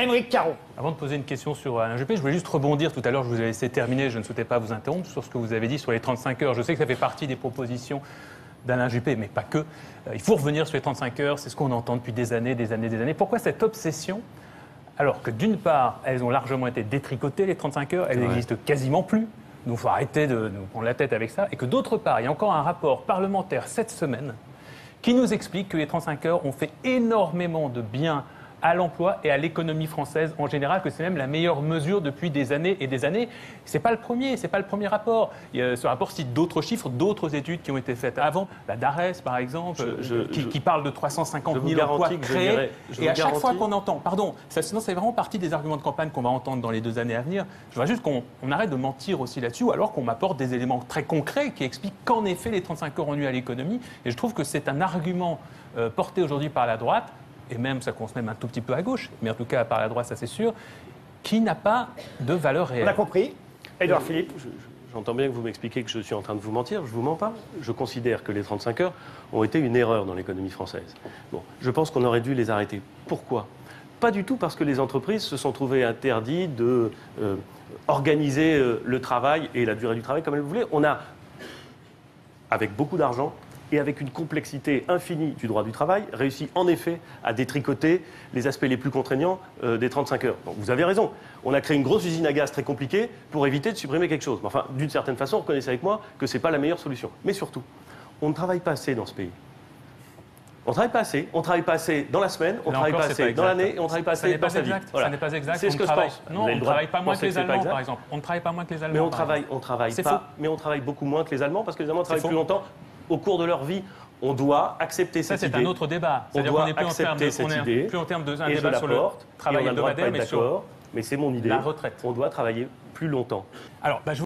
Émeric Caron. Avant de poser une question sur Alain Juppé, je voulais juste rebondir. Tout à l'heure, je vous ai laissé terminer, je ne souhaitais pas vous interrompre sur ce que vous avez dit sur les 35 heures. Je sais que ça fait partie des propositions d'Alain Juppé, mais pas que. Euh, il faut revenir sur les 35 heures, c'est ce qu'on entend depuis des années, des années, des années. Pourquoi cette obsession alors que d'une part, elles ont largement été détricotées, les 35 heures, elles n'existent quasiment plus. Donc il faut arrêter de nous prendre la tête avec ça. Et que d'autre part, il y a encore un rapport parlementaire cette semaine qui nous explique que les 35 heures ont fait énormément de bien à l'emploi et à l'économie française en général, que c'est même la meilleure mesure depuis des années et des années. C'est pas le premier, c'est pas le premier rapport. ce rapport cite d'autres chiffres, d'autres études qui ont été faites avant, la DARES par exemple, qui, parle de 350 000 emplois créés. et à chaque fois qu'on entend, pardon, ça, sinon c'est vraiment partie des arguments de campagne qu'on va entendre dans les deux années à venir. Je voudrais juste qu'on arrête de mentir aussi là-dessus, alors qu'on m'apporte des éléments très concrets qui expliquent qu'en effet les 35 heures ont à l'économie. Et je trouve que c'est un argument euh, porté aujourd'hui par la droite et même ça commence même un tout petit peu à gauche, mais en tout cas par la droite, ça c'est sûr, qui n'a pas de valeur réelle. On a compris Edouard Philippe J'entends bien que vous m'expliquez que je suis en train de vous mentir, je ne vous mens pas. Je considère que les 35 heures ont été une erreur dans l'économie française. Bon, je pense qu'on aurait dû les arrêter. Pourquoi? Pas du tout parce que les entreprises se sont trouvées interdites de euh, organiser euh, le travail et la durée du travail comme elles le voulaient. On a, avec beaucoup d'argent, et avec une complexité infinie du droit du travail, réussi en effet à détricoter les aspects les plus contraignants euh, des 35 heures. vous avez raison, on a créé une grosse usine à gaz très compliquée pour éviter de supprimer quelque chose. enfin, d'une certaine façon, reconnaissez avec moi que ce n'est pas la meilleure solution. Mais surtout, on ne travaille pas assez dans ce pays. On ne travaille pas assez. On travaille pas assez dans la semaine, on ne travaille pas assez dans l'année, et on ne travaille pas assez dans sa vie. Ça n'est pas exact. C'est ce que je pense. Non, on ne travaille pas moins que les Allemands, par exemple. On ne travaille pas moins que les Allemands. Mais on travaille, on travaille pas. Mais on travaille beaucoup moins que les Allemands parce que les Allemands travaillent plus longtemps au cours de leur vie. On doit accepter cette idée. Ça, c'est un autre débat. On doit accepter cette idée. Plus en termes de un débat sur le travail hebdomadaire, mais sur mais c'est mon idée. La retraite. On doit travailler plus longtemps. Alors, bah,